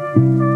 Música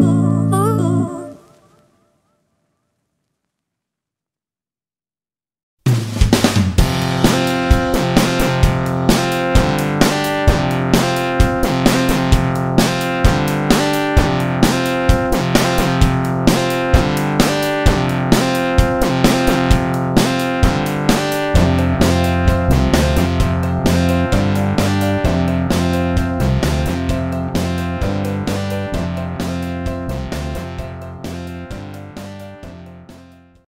Oh.